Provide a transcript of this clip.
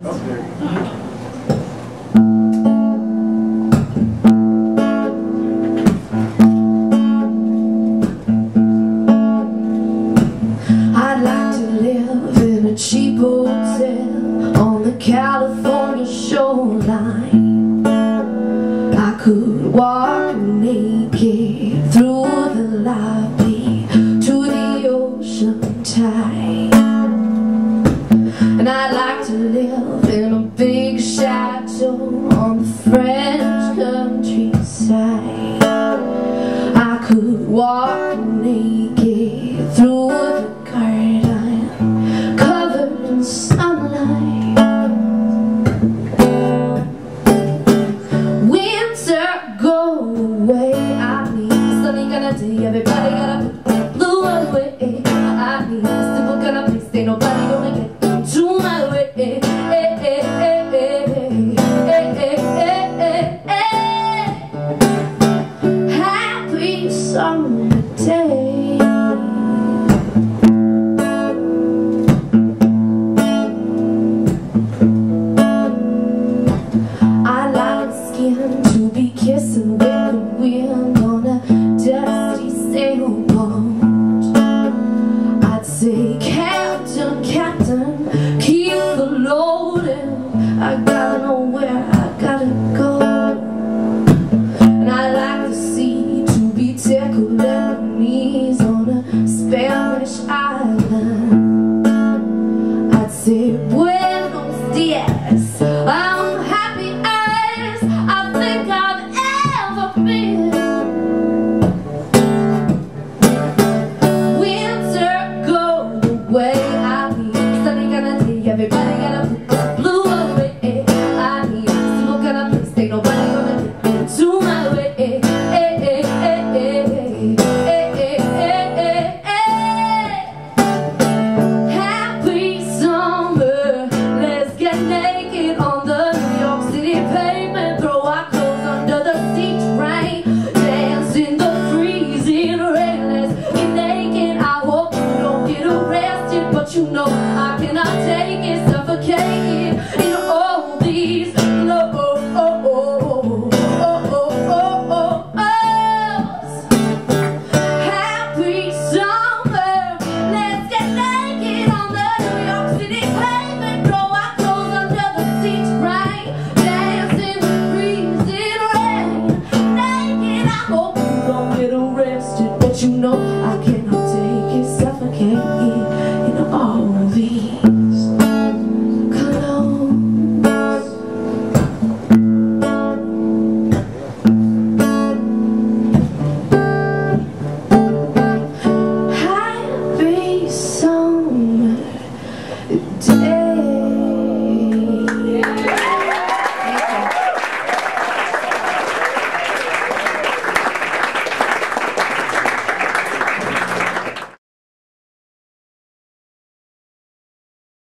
I'd like to live in a cheap hotel on the California shoreline. I could walk naked through like to live in a big chateau on the French countryside. I could walk naked through the garden, covered in sunlight. Winter, go away. I need something gonna take Everybody gotta put blue away. I need. buenos días.